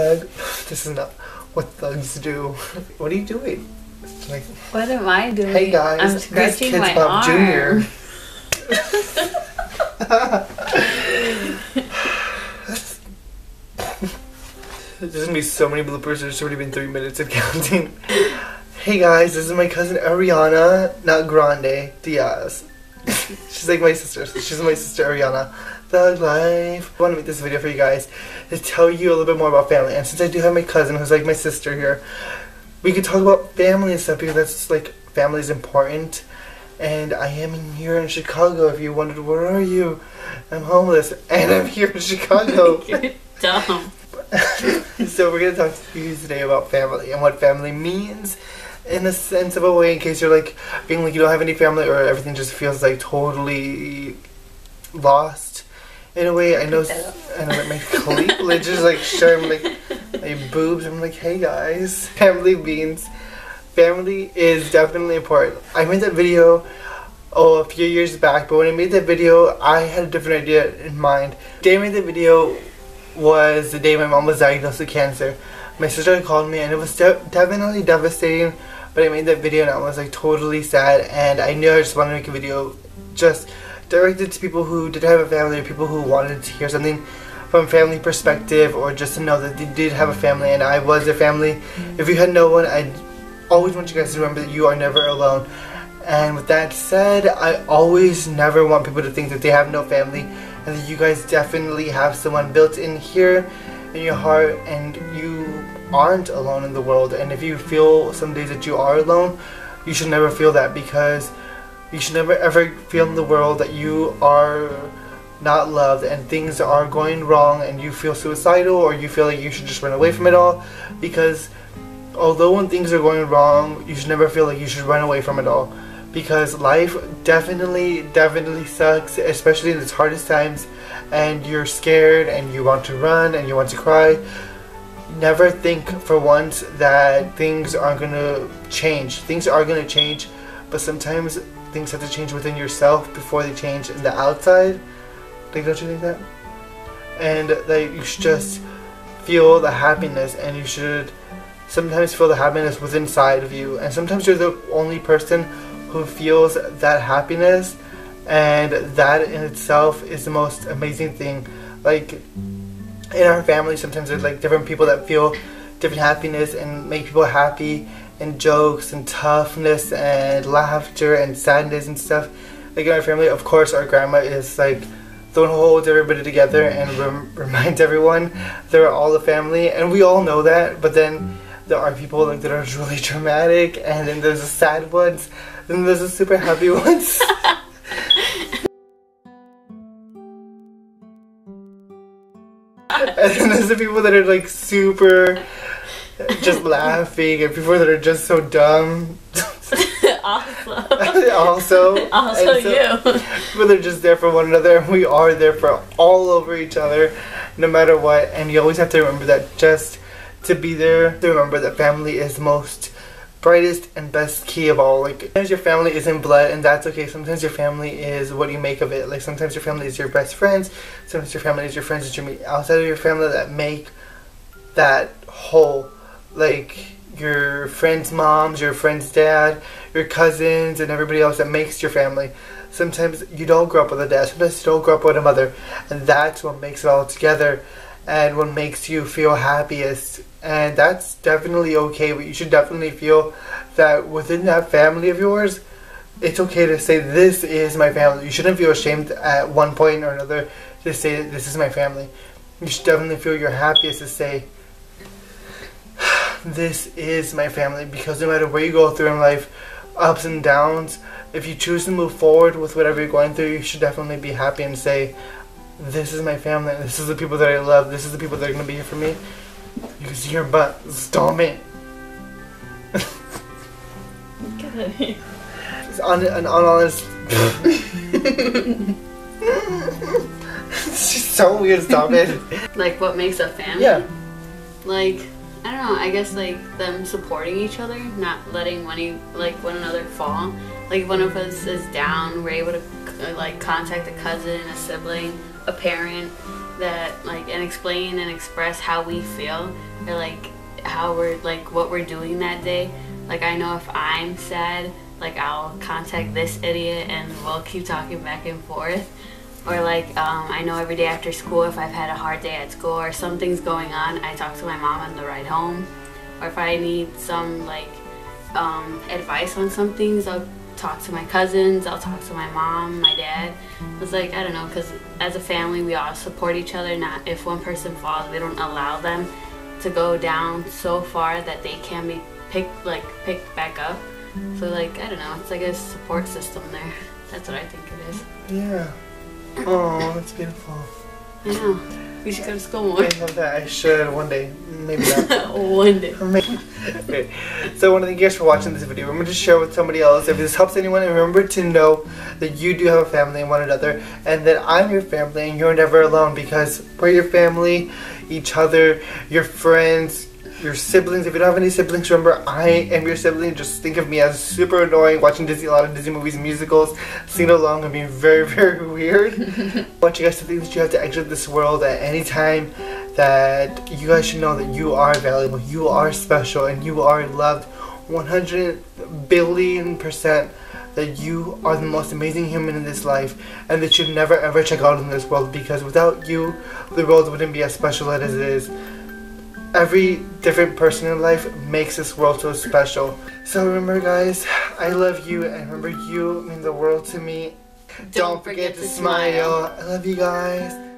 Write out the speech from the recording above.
Thug. This is not what thugs do. What are you doing? Like, What am I doing? hey guys, I'm this scratching kid's my Bob arm. Jr. There's gonna be so many bloopers. There's already been three minutes of counting. hey guys, this is my cousin Ariana, not Grande Diaz. She's like my sister. She's my sister Ariana. Thug life. I want to make this video for you guys to tell you a little bit more about family. And since I do have my cousin who's like my sister here, we could talk about family and stuff because that's like family is important. And I am in here in Chicago. If you wondered, where are you? I'm homeless, and I'm here in Chicago. You're dumb. so we're gonna talk to you today about family and what family means in a sense of a way in case you're like being like you don't have any family or everything just feels like totally lost in a way. I know. I know that my cleavage is like showing like my boobs. I'm like hey guys. Family means family is definitely important I made that video oh a few years back but when I made that video I had a different idea in mind. I made the video was the day my mom was diagnosed with cancer. My sister called me and it was de- definitely devastating. But I made that video and I was like totally sad and I knew I just wanted to make a video just directed to people who did have a family or people who wanted to hear something from a family perspective or just to know that they did have a family and I was their family. If you had no one, I always want you guys to remember that you are never alone. And with that said, I always never want people to think that they have no family and you guys definitely have someone built in here in your heart and you aren't alone in the world. And if you feel some days that you are alone, you should never feel that because you should never ever feel in the world that you are not loved and things are going wrong and you feel suicidal or you feel like you should just run away from it all because although when things are going wrong, you should never feel like you should run away from it all. Because life definitely, definitely sucks, especially in its hardest times, and you're scared and you want to run and you want to cry. Never think for once that things aren't gonna change. Things are gonna change, but sometimes things have to change within yourself before they change in the outside. Like, don't you think that? And that you should just feel the happiness and you should sometimes feel the happiness within inside of you and sometimes you're the only person who feels that happiness and that in itself is the most amazing thing. Like in our family sometimes there's like different people that feel different happiness and make people happy and jokes and toughness and laughter and sadness and stuff. Like in our family of course our grandma is like the one who holds everybody together and rem- reminds everyone they're all a family and we all know that but then there are people like that are really dramatic and then there's the sad ones then there's the super happy ones. And then there's the people that are like super just laughing and people that are just so dumb. Also, also. Also so- you. but they're just there for one another and we are there for all over each other no matter what. And you always have to remember that just to be there to remember that family is most brightest and best key of all like sometimes your family isn't blood and that's okay. Sometimes your family is what you make of it. Like sometimes your family is your best friends. Sometimes your family is your friends that you meet outside of your family that make that whole like your friends' moms, your friends' dad, your cousins, and everybody else that makes your family. Sometimes you don't grow up with a dad, sometimes you don't grow up with a mother, and that's what makes it all together and what makes you feel happiest. And that's definitely okay, but you should definitely feel that within that family of yours, it's okay to say, This is my family. You shouldn't feel ashamed at one point or another to say, This is my family. You should definitely feel your happiest to say, this is my family because no matter where you go through in life, ups and downs, if you choose to move forward with whatever you're going through, you should definitely be happy and say, This is my family, this is the people that I love, this is the people that are going to be here for me. You can see your butt, stop it. It's on an unhonest. it's just so weird, stop it. like what makes a family? Yeah. Like I don't know. I guess like them supporting each other, not letting one e- like one another fall. Like if one of us is down, we're able to like contact a cousin, a sibling, a parent that like and explain and express how we feel or like how we're like what we're doing that day. Like I know if I'm sad, like I'll contact this idiot and we'll keep talking back and forth. Or like um, I know every day after school if I've had a hard day at school or something's going on, I talk to my mom on the ride home. Or if I need some like um, advice on some things, I'll talk to my cousins, I'll talk to my mom, my dad. It's like, I don't know, because as a family, we all support each other. Not if one person falls, we don't allow them to go down so far that they can be picked, like, picked back up. So, like, I don't know, it's like a support system there. That's what I think it is. Yeah. Oh, that's beautiful. I know. We should go to school more. I love that. I should one day. Maybe not. One day. Maybe. okay. So I want to thank you guys for watching this video. Remember to share with somebody else. If this helps anyone, remember to know that you do have a family and one another, and that I'm your family and you're never alone because we're your family, each other, your friends, your siblings. If you don't have any siblings, remember I am your sibling. Just think of me as super annoying, watching Disney a lot of Disney movies and musicals, singing along and being very, very weird. I want you guys to think that you have to exit this world at any time. That you guys should know that you are valuable, you are special, and you are loved 100 billion percent that you are the most amazing human in this life and that you never ever check out in this world because without you the world wouldn't be as special as it is every different person in life makes this world so special. So remember guys, I love you and remember you mean the world to me. Don't, forget, to smile. I love you guys.